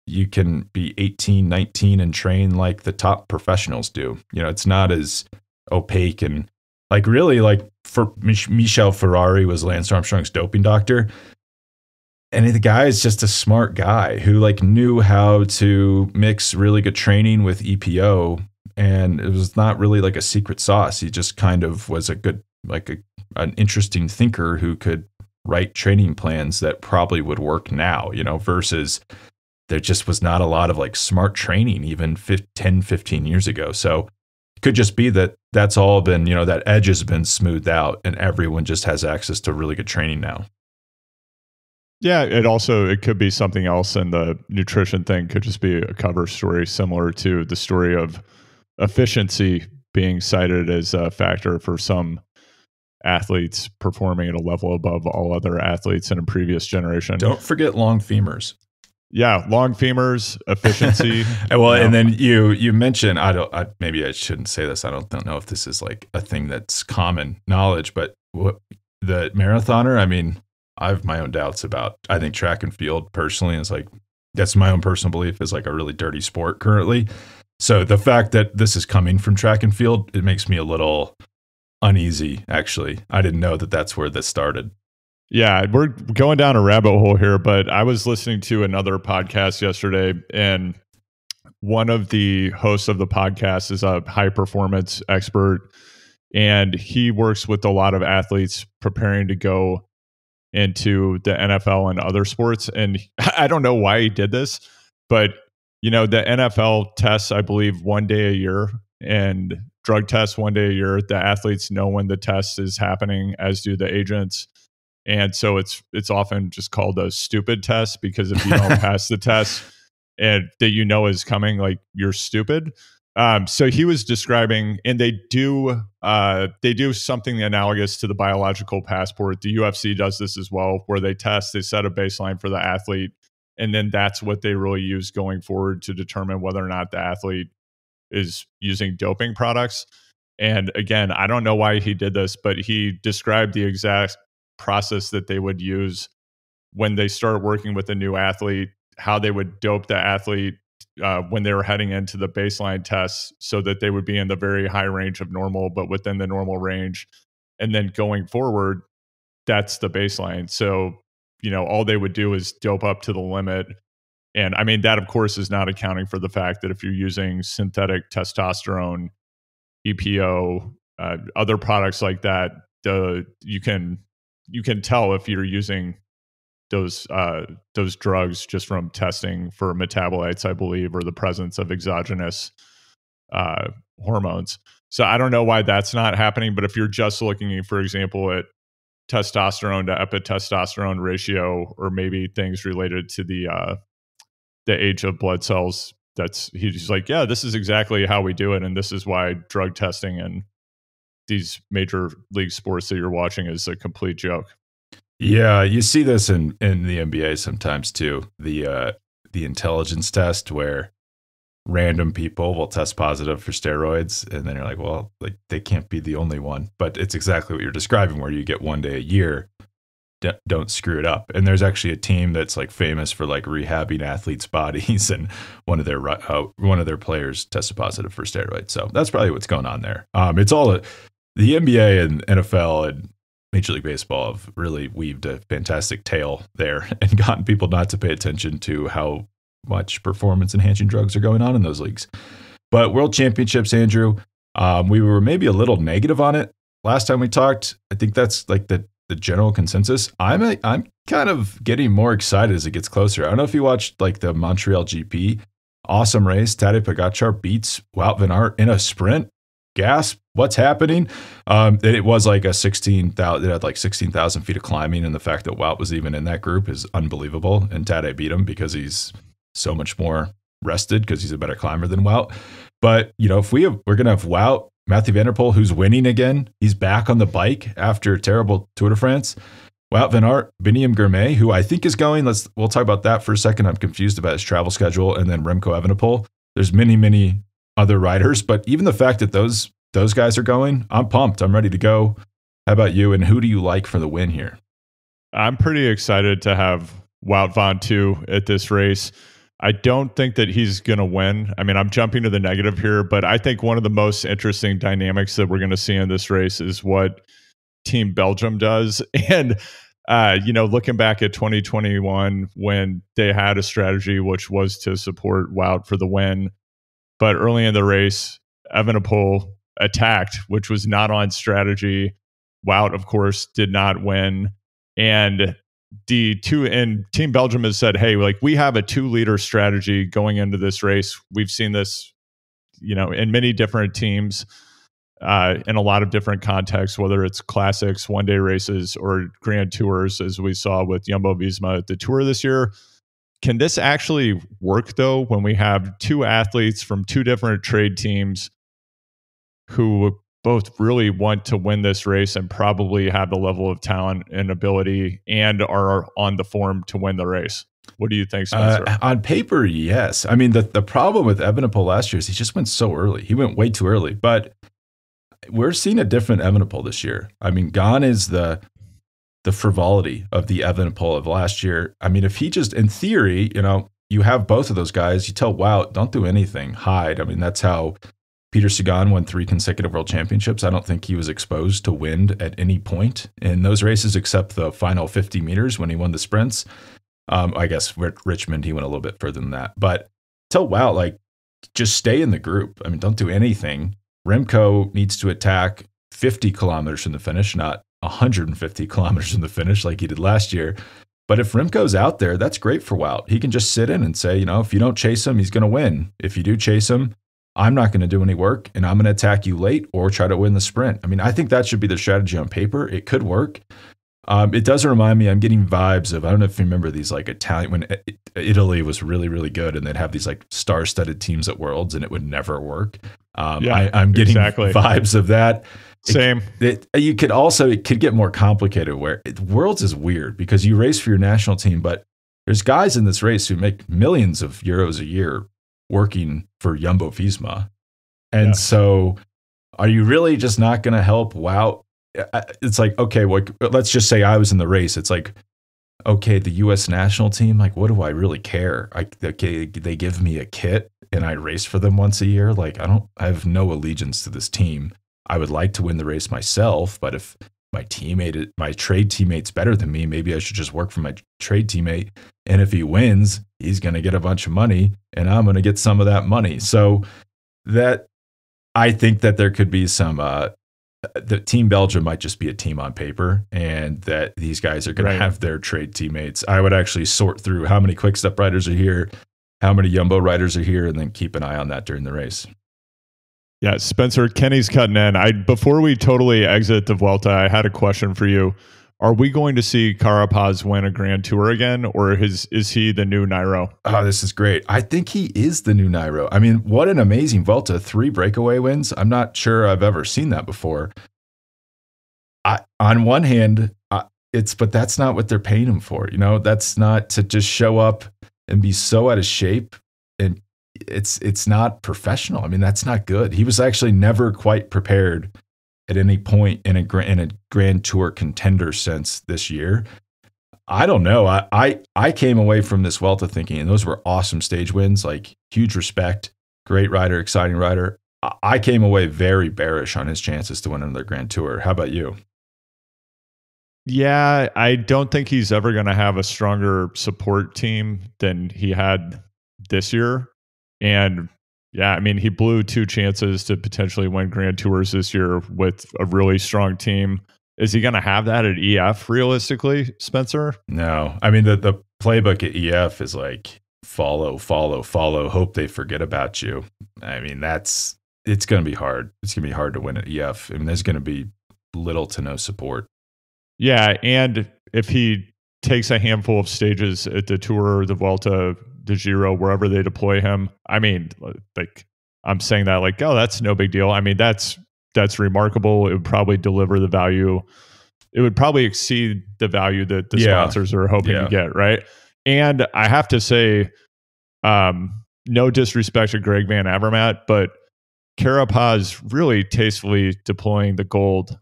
you can be 18, 19 and train like the top professionals do. You know, it's not as opaque and like really like for Michel Ferrari was Lance Armstrong's doping doctor and the guy is just a smart guy who like knew how to mix really good training with EPO and it was not really like a secret sauce. He just kind of was a good like a, an interesting thinker who could write training plans that probably would work now, you know, versus there just was not a lot of like smart training even 15, 10 15 years ago. So it could just be that that's all been, you know, that edge has been smoothed out and everyone just has access to really good training now. Yeah, it also it could be something else, and the nutrition thing could just be a cover story similar to the story of efficiency being cited as a factor for some athletes performing at a level above all other athletes in a previous generation. Don't forget long femurs. Yeah, long femurs, efficiency. well, and then you you mentioned I don't I, maybe I shouldn't say this. I don't, don't know if this is like a thing that's common knowledge, but what, the marathoner. I mean, I have my own doubts about. I think track and field personally is like that's my own personal belief is like a really dirty sport currently. So the fact that this is coming from track and field, it makes me a little uneasy. Actually, I didn't know that that's where this started. Yeah, we're going down a rabbit hole here, but I was listening to another podcast yesterday, and one of the hosts of the podcast is a high performance expert, and he works with a lot of athletes preparing to go into the NFL and other sports. And I don't know why he did this, but you know, the NFL tests, I believe, one day a year and drug tests one day a year. The athletes know when the test is happening, as do the agents. And so it's it's often just called a stupid test because if you don't pass the test and that you know is coming, like you're stupid. Um, so he was describing, and they do uh, they do something analogous to the biological passport. The UFC does this as well, where they test, they set a baseline for the athlete, and then that's what they really use going forward to determine whether or not the athlete is using doping products. And again, I don't know why he did this, but he described the exact process that they would use when they start working with a new athlete, how they would dope the athlete uh, when they were heading into the baseline tests so that they would be in the very high range of normal, but within the normal range. And then going forward, that's the baseline. So, you know, all they would do is dope up to the limit. And I mean, that of course is not accounting for the fact that if you're using synthetic testosterone, EPO, uh, other products like that, the you can you can tell if you're using those uh, those drugs just from testing for metabolites, I believe, or the presence of exogenous uh, hormones. So I don't know why that's not happening, but if you're just looking, for example, at testosterone to epitestosterone ratio, or maybe things related to the uh, the age of blood cells, that's he's like, yeah, this is exactly how we do it, and this is why drug testing and these major league sports that you're watching is a complete joke. Yeah, you see this in in the NBA sometimes too. The uh the intelligence test where random people will test positive for steroids and then you're like, well, like they can't be the only one. But it's exactly what you're describing where you get one day a year d- don't screw it up. And there's actually a team that's like famous for like rehabbing athletes' bodies, and one of their uh, one of their players tested positive for steroids. So that's probably what's going on there. Um, it's all a, the NBA and NFL and Major League Baseball have really weaved a fantastic tale there and gotten people not to pay attention to how much performance enhancing drugs are going on in those leagues. But World Championships, Andrew, um, we were maybe a little negative on it last time we talked. I think that's like the the general consensus. I'm a, I'm kind of getting more excited as it gets closer. I don't know if you watched like the Montreal GP. Awesome race. Tadej Pogacar beats Wout van Aert in a sprint. Gasp! What's happening? Um, it was like a sixteen thousand. It had like sixteen thousand feet of climbing, and the fact that Wout was even in that group is unbelievable. And Tadej beat him because he's so much more rested because he's a better climber than Wout. But you know, if we have, we're gonna have Wout, Mathieu van der Poel, who's winning again. He's back on the bike after a terrible Tour de France. Wout van Aert, Biniam Girmay, who I think is going. Let's we'll talk about that for a second. I'm confused about his travel schedule, and then Remco Evenepoel. There's many, many other riders, but even the fact that those those guys are going, I'm pumped. I'm ready to go. How about you? And who do you like for the win here? I'm pretty excited to have Wout van two at this race. I don't think that he's going to win. I mean, I'm jumping to the negative here, but I think one of the most interesting dynamics that we're going to see in this race is what Team Belgium does. And, uh, you know, looking back at 2021 when they had a strategy which was to support Wout for the win, but early in the race, Evan Evenepoel attacked, which was not on strategy. Wout, of course, did not win. And the two and Team Belgium has said, "Hey, like we have a two leader strategy going into this race. We've seen this, you know, in many different teams." Uh, in a lot of different contexts, whether it's classics, one day races, or grand tours, as we saw with Jumbo Visma at the tour this year. Can this actually work though when we have two athletes from two different trade teams who both really want to win this race and probably have the level of talent and ability and are on the form to win the race. What do you think, Spencer? Uh, on paper, yes. I mean, the, the problem with Evenepoel last year is he just went so early. He went way too early. But we're seeing a different Evenepoel this year. I mean, gone is the the frivolity of the Evenepoel of last year. I mean, if he just, in theory, you know, you have both of those guys, you tell Wout, don't do anything, hide. I mean, that's how Peter Sagan won three consecutive world championships. I don't think he was exposed to wind at any point in those races except the final 50 meters when he won the sprints. Um, I guess Richmond, he went a little bit further than that. But tell Wout, like just stay in the group. I mean, don't do anything. Remco needs to attack 50 kilometers from the finish, not 150 kilometers from the finish like he did last year. But if Remco's out there, that's great for Wout. He can just sit in and say, you know, if you don't chase him, he's going to win. If you do chase him, I'm not going to do any work and I'm going to attack you late or try to win the sprint. I mean, I think that should be the strategy on paper. It could work. Um, it does remind me, I'm getting vibes of, I don't know if you remember these like Italian, when Italy was really, really good and they'd have these like star studded teams at Worlds and it would never work. Um, yeah, I, am getting exactly. vibes of that. Same. It, it, you could also, it could get more complicated where it, Worlds is weird because you race for your national team, but there's guys in this race who make millions of euros a year working for Jumbo Visma. And yeah. so are you really just not going to help Wout? It's like, okay, well, let's just say I was in the race. It's like, okay, the US national team, like, what do I really care? I, okay, they give me a kit and I race for them once a year. Like, I don't, I have no allegiance to this team. I would like to win the race myself, but if my teammate, my trade teammate's better than me. Maybe I should just work for my trade teammate. And if he wins, he's going to get a bunch of money and I'm going to get some of that money. So that I think that there could be some, uh, the team Belgium might just be a team on paper and that these guys are going right. to have their trade teammates. I would actually sort through how many quick step riders are here, how many Jumbo riders are here, and then keep an eye on that during the race. Yeah, Spencer, Kenny's cutting in. I before we totally exit the Vuelta, I had a question for you. Are we going to see Carapaz win a Grand Tour again, or is is he the new Nairo? Oh, this is great. I think he is the new Nairo. I mean, what an amazing Vuelta! Three breakaway wins. I'm not sure I've ever seen that before. I, on one hand, I, it's but that's not what they're paying him for. You know, that's not to just show up and be so out of shape and it's it's not professional. I mean, that's not good. He was actually never quite prepared at any point in a in a Grand Tour contender sense this year. I don't know. I, I I came away from this Vuelta thinking, and those were awesome stage wins, like huge respect, great rider, exciting rider. I, I came away very bearish on his chances to win another Grand Tour. How about you? Yeah, I don't think he's ever going to have a stronger support team than he had this year. And yeah, I mean, he blew two chances to potentially win Grand Tours this year with a really strong team. Is he going to have that at EF realistically, Spencer? No. I mean, the, the playbook at EF is like follow, follow, follow, hope they forget about you. I mean, that's it's going to be hard. It's going to be hard to win at EF. I mean, there's going to be little to no support. Yeah, and if he takes a handful of stages at the Tour, the Vuelta, the Giro, wherever they deploy him, I mean, like I'm saying that like, oh, that's no big deal. I mean, that's that's remarkable. It would probably deliver the value. It would probably exceed the value that the yeah. sponsors are hoping yeah. to get, right? And I have to say, um, no disrespect to Greg Van Avermaet, but Carapaz really tastefully deploying the gold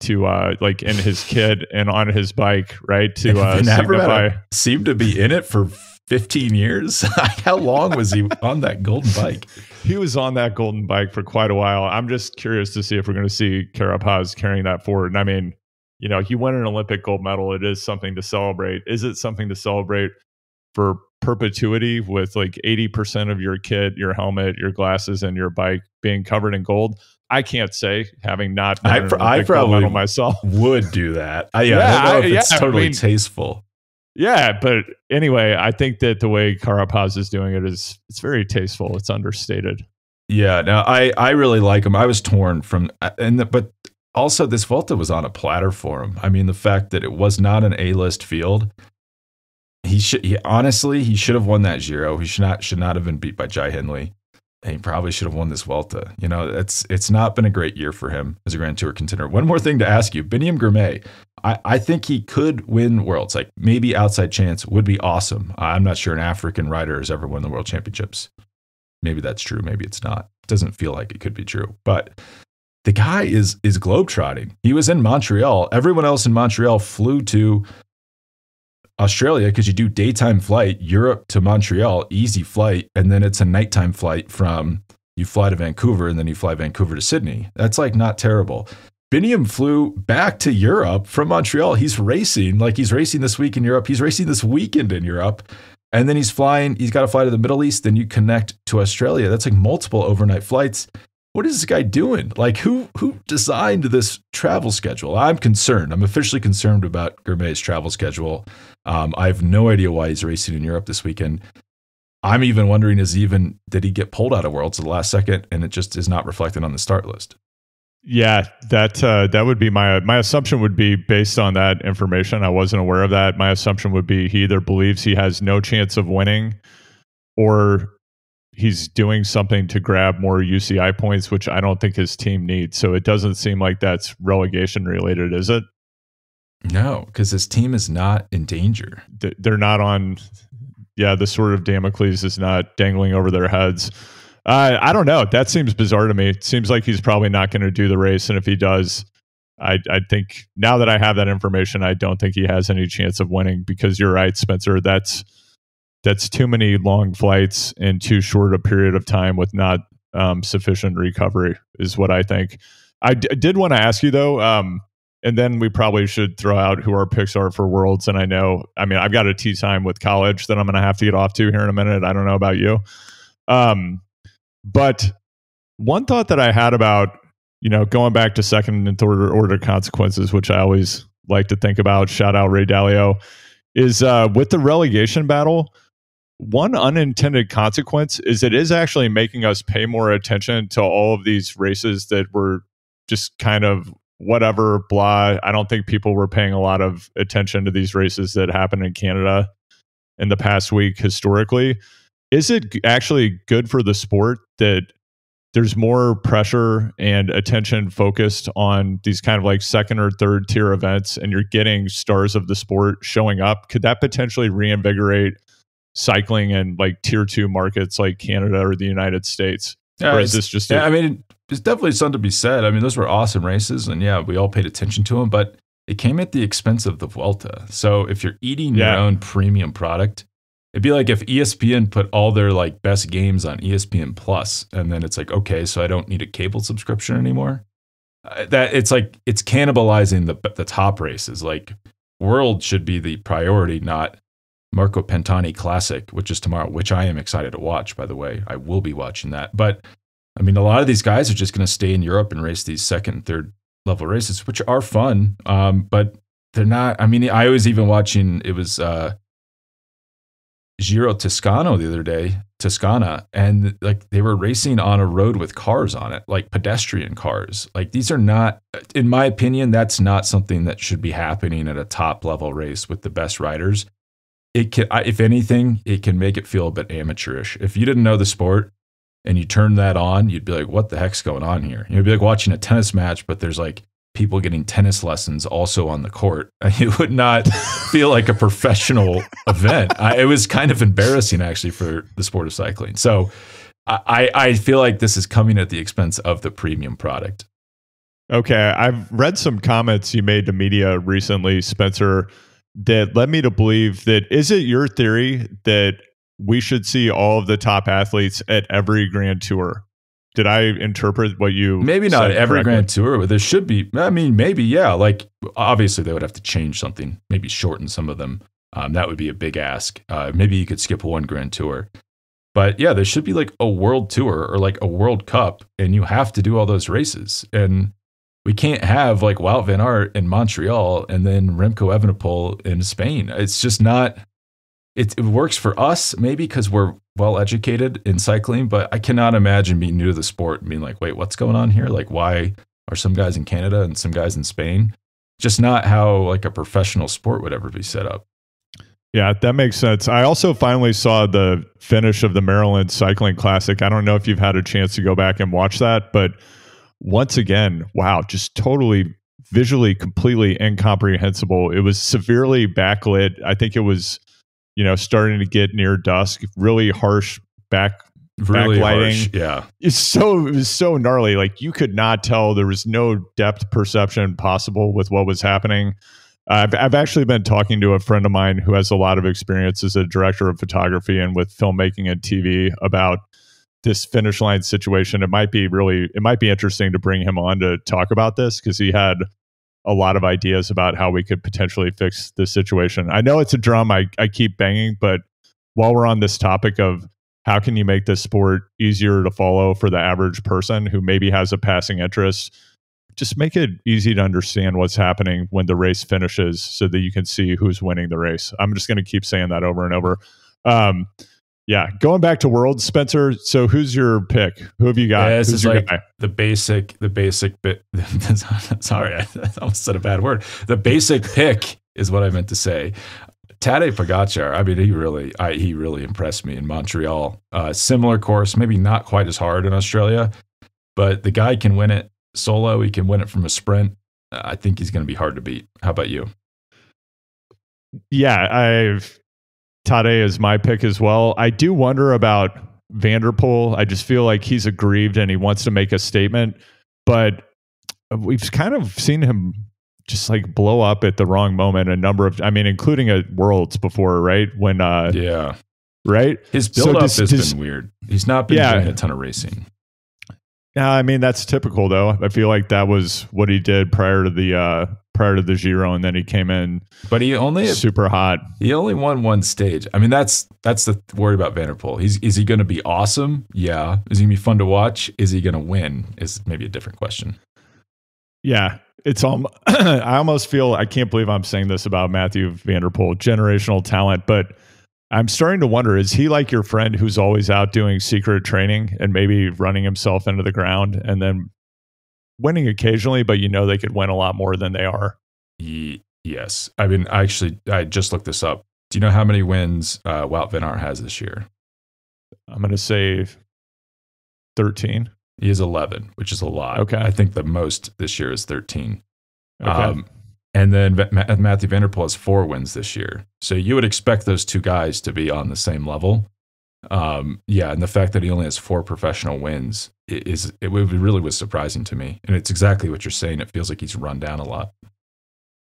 to uh like in his kid and on his bike, right? To uh signify seemed to be in it for 15 years. How long was he on that golden bike? He was on that golden bike for quite a while. I'm just curious to see if we're going to see Carapaz carrying that forward. And I mean, you know, he won an Olympic gold medal. It is something to celebrate. Is it something to celebrate for perpetuity with like 80% of your kit, your helmet, your glasses, and your bike being covered in gold? I can't say, having not I, pr- I probably myself would do that. I, yeah, yeah, I don't know if I, it's yeah, totally I mean, tasteful. Yeah, but anyway, I think that the way Carapaz is doing it is it's very tasteful. It's understated. Yeah, no, I I really like him. I was torn from uh, and the, but also this Vuelta was on a platter for him. I mean, the fact that it was not an A list field he should he, honestly he should have won that Giro. He should not should not have been beat by Jai Hindley. He probably should have won this Vuelta. You know, it's it's not been a great year for him as a Grand Tour contender. One more thing to ask you, Biniam Girmay. I, I think he could win worlds. Like maybe outside chance would be awesome. I'm not sure an African rider has ever won the world championships. Maybe that's true. Maybe it's not. It doesn't feel like it could be true. But the guy is is globetrotting. He was in Montreal. Everyone else in Montreal flew to Australia, because you do daytime flight, Europe to Montreal, easy flight, and then it's a nighttime flight from you fly to Vancouver and then you fly Vancouver to Sydney. That's like not terrible. Biniam flew back to Europe from Montreal. He's racing, like he's racing this week in Europe. He's racing this weekend in Europe. And then he's flying, he's got to fly to the Middle East, then you connect to Australia. That's like multiple overnight flights what is this guy doing? Like, who who designed this travel schedule? I'm concerned. I'm officially concerned about Girmay's travel schedule. Um, I have no idea why he's racing in Europe this weekend. I'm even wondering is even did he get pulled out of Worlds at the last second and it just is not reflected on the start list? Yeah, that uh, that would be my my assumption would be based on that information. I wasn't aware of that. My assumption would be he either believes he has no chance of winning, or he's doing something to grab more UCI points, which I don't think his team needs. So it doesn't seem like that's relegation related, is it? No, because his team is not in danger. They're not on. Yeah, the sword of Damocles is not dangling over their heads. Uh, I don't know. That seems bizarre to me. It seems like he's probably not going to do the race, and if he does, I, I think now that I have that information, I don't think he has any chance of winning. Because you're right, Spencer. That's that's too many long flights in too short a period of time with not um, sufficient recovery is what I think. I did want to ask you though, um, and then we probably should throw out who our picks are for worlds. And I know, I mean, I've got a tee time with college that I'm going to have to get off to here in a minute. I don't know about you, um, but one thought that I had about you know going back to second and third order consequences, which I always like to think about. Shout out Ray Dalio, is uh, with the relegation battle one unintended consequence is it is actually making us pay more attention to all of these races that were just kind of whatever blah i don't think people were paying a lot of attention to these races that happened in canada in the past week historically is it actually good for the sport that there's more pressure and attention focused on these kind of like second or third tier events and you're getting stars of the sport showing up could that potentially reinvigorate cycling in like tier two markets like Canada or the United States? Yeah, or is this just? Yeah, I mean, it's definitely something to be said. I mean, those were awesome races, and yeah, we all paid attention to them. But it came at the expense of the Vuelta. So if you're eating Yeah. your own premium product, it'd be like if ESPN put all their like best games on ESPN Plus, and then it's like, okay, so I don't need a cable subscription anymore. Uh, that it's like it's cannibalizing the the top races. Like World should be the priority, not Marco Pantani Classic, which is tomorrow, which I am excited to watch. By the way, I will be watching that. But I mean, a lot of these guys are just going to stay in Europe and race these second and third level races, which are fun. Um, but they're not. I mean, I was even watching. It was uh, Giro Toscano the other day, Toscana, and like they were racing on a road with cars on it, like pedestrian cars. Like these are not, in my opinion, that's not something that should be happening at a top level race with the best riders. It can, if anything, it can make it feel a bit amateurish. If you didn't know the sport and you turn that on, you'd be like, "What the heck's going on here?" You'd be like watching a tennis match, but there's like people getting tennis lessons also on the court. It would not feel like a professional event. I, it was kind of embarrassing actually for the sport of cycling. So I, I feel like this is coming at the expense of the premium product. Okay, I've read some comments you made to media recently, Spencer, that led me to believe that is it your theory that we should see all of the top athletes at every Grand Tour? Did I interpret what you Maybe not every correctly? Grand Tour, but there should be. I mean, maybe yeah. Like obviously they would have to change something, maybe shorten some of them. Um, that would be a big ask. Uh, maybe you could skip one Grand Tour, but yeah, there should be like a World Tour or like a World Cup, and you have to do all those races. And we can't have like Wout van Aert in Montreal and then Remco Evenepoel in Spain. It's just not. It, it works for us maybe because we're well educated in cycling, but I cannot imagine being new to the sport and being like, wait, what's going on here? Like, why are some guys in Canada and some guys in Spain? Just not how like a professional sport would ever be set up. Yeah, that makes sense. I also finally saw the finish of the Maryland Cycling Classic. I don't know if you've had a chance to go back and watch that, but once again, wow, just totally visually completely incomprehensible. It was severely backlit. I think it was, you know, starting to get near dusk, really harsh back Really Backlighting. harsh. Yeah. it's so it was so gnarly. Like you could not tell there was no depth perception possible with what was happening. I've I've actually been talking to a friend of mine who has a lot of experience as a director of photography and with filmmaking and TV about this finish line situation. It might be really it might be interesting to bring him on to talk about this because he had a lot of ideas about how we could potentially fix this situation. I know it's a drum I, I keep banging, but while we're on this topic of how can you make this sport easier to follow for the average person who maybe has a passing interest just make it easy to understand what's happening when the race finishes so that you can see who's winning the race i'm just going to keep saying that over and over um, yeah going back to world spencer so who's your pick who have you got Yeah, this who's is like guy? the basic, the basic bit. sorry, I almost said a bad word. The basic pick is what I meant to say. Tadej Pogacar. I mean, he really, I, he really impressed me in Montreal. Uh, similar course, maybe not quite as hard in Australia, but the guy can win it solo. He can win it from a sprint. I think he's going to be hard to beat. How about you? yeah i've Tadej is my pick as well. I do wonder about van der Poel. I just feel like he's aggrieved and he wants to make a statement, but we've kind of seen him just like blow up at the wrong moment a number of I mean including at Worlds before, right? When uh Yeah, right? his So build up does- has does- been weird. He's not been Yeah. doing a ton of racing. Yeah, I mean that's typical though. I feel like that was what he did prior to the uh prior to the Giro and then he came in But he only super hot. He only won one stage. I mean, that's that's the worry about van der Poel. He's is he going to be awesome? Yeah. Is he going to be fun to watch? Is he going to win? Is maybe a different question. Yeah, it's all. I almost feel I can't believe I'm saying this about Mathieu van der Poel, generational talent, but I'm starting to wonder: is he like your friend who's always out doing secret training and maybe running himself into the ground and then winning occasionally, but you know they could win a lot more than they are? Ye- yes. I mean, I actually I just looked this up. Do you know how many wins uh, Wout van Aert has this year? I'm going to say thirteen. He has 11, which is a lot. Okay. I think the most this year is 13. Okay, Um, and then Mathieu van der Poel has four wins this year. So you would expect those two guys to be on the same level. Um, yeah, and the fact that he only has four professional wins is it really was surprising to me. And it's exactly what you're saying. It feels like he's run down a lot.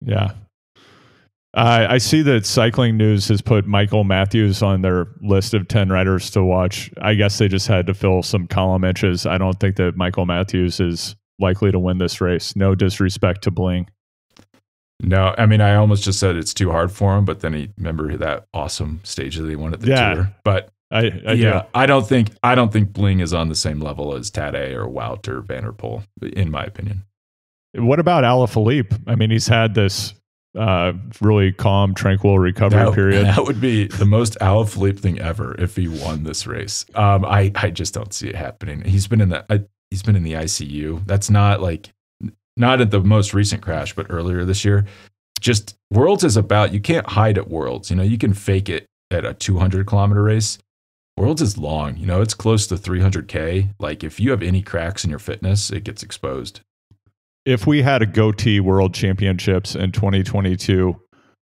Yeah. I see that Cycling News has put Michael Matthews on their list of 10 riders to watch. I guess they just had to fill some column inches. I don't think that Michael Matthews is likely to win this race. No disrespect to Bling. No, I mean, I almost just said it's too hard for him, but then he remember that awesome stage that he won at the Yeah. tour. But I, I yeah, I don't think I don't think Bling is on the same level as Tadej or Wout or van der Poel, in my opinion. What about Alaphilippe? I mean, he's had this uh, really calm, tranquil recovery That, period. that would be the most Alaphilippe thing ever if he won this race. Um, I I just don't see it happening. He's been in the I, he's been in the ICU. That's not like not at the most recent crash, but earlier this year. Just Worlds is about you can't hide at Worlds. You know, you can fake it at a 200 kilometer race. Worlds is long. You know, it's close to 300k. Like if you have any cracks in your fitness, it gets exposed. If we had a goatee world championships in 2022,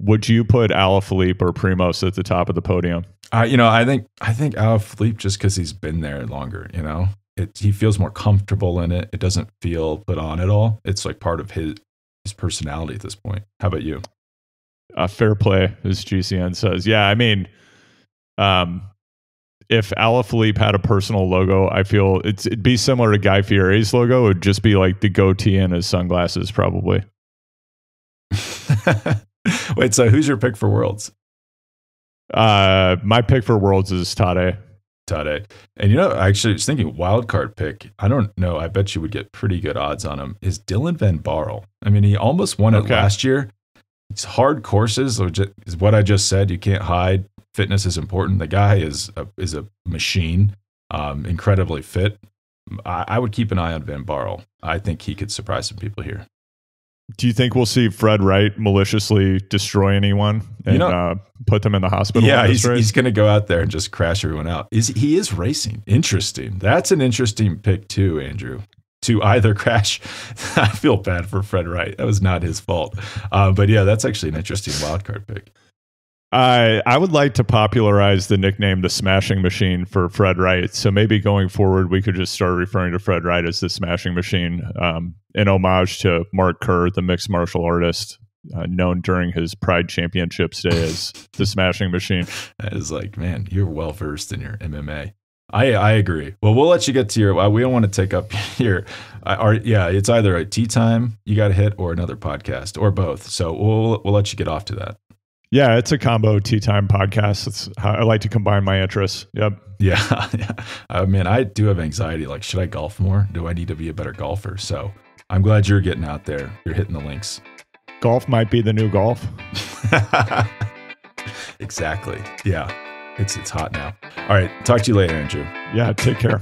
would you put Alaphilippe or Primoz at the top of the podium? Uh, you know, I think I think Alaphilippe just because he's been there longer. You know, it, he feels more comfortable in it. It doesn't feel put on at all. It's like part of his his personality at this point. How about you? uh, fair play, as GCN says. Yeah, I mean, um, if Alaphilippe had a personal logo, I feel it's, it'd be similar to Guy Fieri's logo. It would just be like the goatee and his sunglasses, probably. Wait, so who's your pick for Worlds? Uh, my pick for Worlds is Tadej. Tadej. And you know, actually, I actually was thinking wild card pick. I don't know. I bet you would get pretty good odds on him. Is Dylan Van Baarle? I mean, he almost won it last year. It's hard courses, which is what I just said. You can't hide. Fitness is important. The guy is a, is a machine, um, incredibly fit. I, I would keep an eye on Van Baarle. I think he could surprise some people here. Do you think we'll see Fred Wright maliciously destroy anyone and You know- uh, put them in the hospital? yeah, he's, race? he's going to go out there and just crash everyone out. Is he is racing? Interesting. That's an interesting pick too, Andrew. To either crash, I feel bad for Fred Wright. That was not his fault. Uh, but yeah, that's actually an interesting wild card pick. I I would like to popularize the nickname the Smashing Machine for Fred Wright. So maybe going forward, we could just start referring to Fred Wright as the Smashing Machine, um, in homage to Mark Kerr, the mixed martial artist, uh, known during his Pride Championships day as the Smashing Machine. That is like, man, you're well versed in your MMA. I I agree. Well, we'll let you get to your. Uh, we don't want to take up your. Uh, our, yeah, it's either a tee time you got to hit or another podcast or both. So we'll we'll let you get off to that. Yeah, it's a combo tee time podcast. It's how I like to combine my interests. Yep. Yeah, yeah. Uh, I mean, I do have anxiety. Like, should I golf more? Do I need to be a better golfer? So I'm glad you're getting out there. You're hitting the links. Golf might be the new golf. exactly. Yeah. It's it's hot now. All right. Talk to you later, Andrew. Yeah, take care.